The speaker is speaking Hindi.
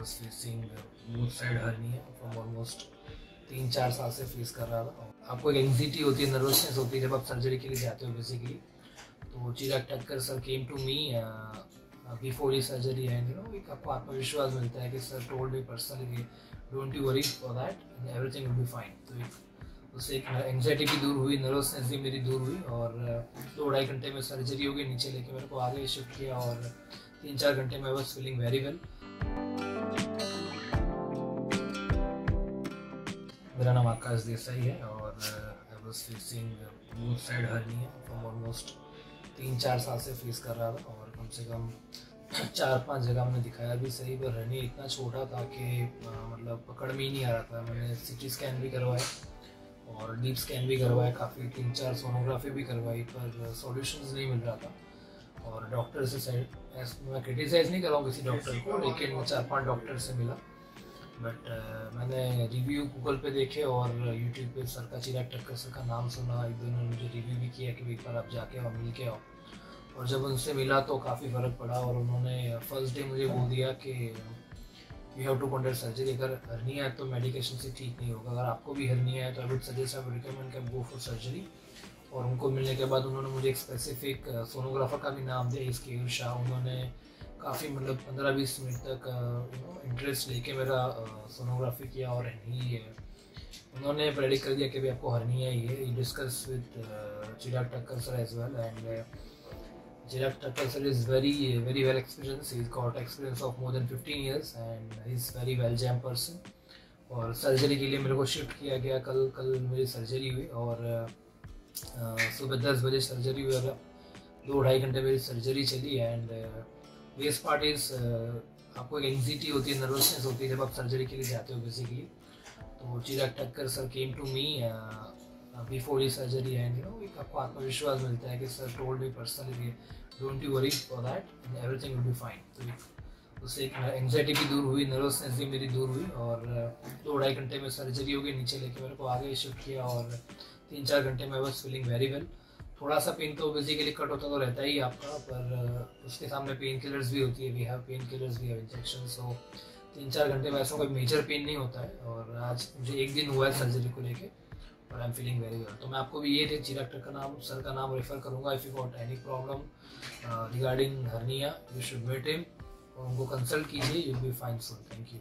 was facing both side hernia from almost तीन चार साल से फेस कर रहा था। आपको एक एंगजाइटी होती है नर्वसनेस होती है जब आप सर्जरी के लिए जाते हो बेसिकली तो Chirag Thakkar sir came to me before ये सर्जरी एंड यू नो एक आपको आत्मविश्वास मिलता है कि sir told me personally don't you worry for that everything will be fine तो एक, उससे एक एंगजाइटी भी दूर हुई नर्वसनेस भी मेरी दूर हुई, और, दो ढाई घंटे में सर्जरी हो गई नीचे लेके मेरे को आगे शिफ्ट किया, और तीन चार घंटे में I was feeling very well मेरा नाम आकाश देसाई है और I was facing both side hernia from almost तीन चार साल से फेस कर रहा था और कम से कम चार पाँच जगह मैंने दिखाया भी सही, पर हर्निया इतना छोटा था कि मतलब पकड़ में ही नहीं आ रहा था। मैंने सी स्कैन भी करवाया और डीप स्कैन भी करवाया काफ़ी तीन चार सोनोग्राफी भी करवाई, पर सॉल्यूशंस नहीं मिल रहा था। और डॉक्टर से मैं क्रिटिसाइज नहीं कर रहा हूँ किसी डॉक्टर को, लेकिन चार पाँच डॉक्टर से मिला। बट मैंने रिव्यू गूगल पे देखे और यूट्यूब पे सर का चिराग टक्कर सर का नाम सुना। एक दिन मुझे रिव्यू भी किया कि एक बार आप जाके आओ, मिल के आओ। और जब उनसे मिला तो काफ़ी फ़र्क पड़ा और उन्होंने फ़र्स्ट डे मुझे बोल दिया कि you have to conduct surgery अगर हरनिया है तो मेडिकेशन से ठीक नहीं होगा। अगर आपको भी हरनिया है तो I would suggest I recommend can go for surgery और उनको मिलने के बाद उन्होंने मुझे एक स्पेसिफिक सोनोग्राफर का भी नाम दिया इसके शाह उन्होंने काफ़ी मतलब पंद्रह बीस मिनट तक यू नो इंटरेस्ट लेके मेरा सोनोग्राफी किया और ही है उन्होंने प्रेडिक्ट कर दिया कि भाई आपको हरनी है ये। Discuss with Chirag Thakkar sir as well and Chirag Thakkar sir is very very well experience he got experience of more than fifteen years and is very well gem person और सर्जरी के लिए मेरे को शिफ्ट किया गया। कल कल मेरी सर्जरी हुई और सुबह दस बजे सर्जरी हुई दो ढाई घंटे मेरी सर्जरी चली एंड वेस पार्ट इज़ आपको एक एंगजाइटी होती है नर्वसनेस होती है जब आप सर्जरी के लिए जाते हो बेसिकली तो Chirag Thakkar sir came to me before ये सर्जरी एंड यू नो एक आपको आत्मविश्वास मिलता है कि sir told me personally don't you worry for that everything will be fine तो एक, उससे एक एंगजाइटी भी दूर हुई नर्वसनेस भी मेरी दूर हुई और दो ढाई घंटे में सर्जरी हो गई, नीचे लेके मेरे को आगे शिफ्ट किया और तीन चार घंटे में बस फीलिंग वेरी वेल थोड़ा सा पेन तो बेसिकली कट होता तो रहता ही आपका, पर उसके सामने पेन किलर्स भी होती है we have pain killers we have injection so तीन चार घंटे में ऐसा कोई मेजर पेन नहीं होता है, और आज मुझे एक दिन हुआ है सर्जरी को लेके, और I am feeling very well तो मैं आपको भी ये थे ची डॉक्टर का नाम सर का नाम रेफर करूँगा if you got any problem regarding hernia you should met him और उनको कंसल्ट कीजिए यू बी फाइन सुन थैंक यू